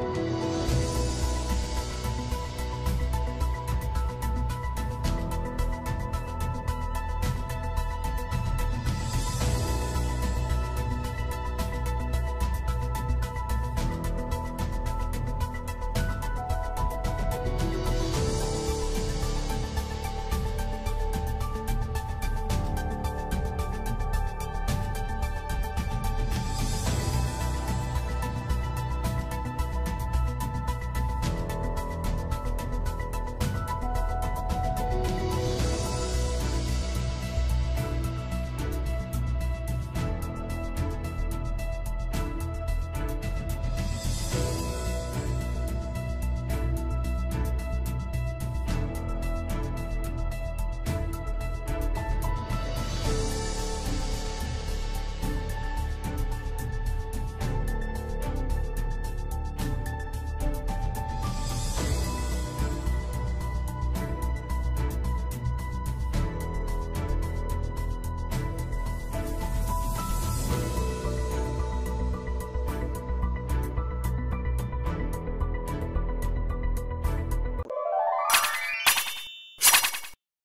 Bye.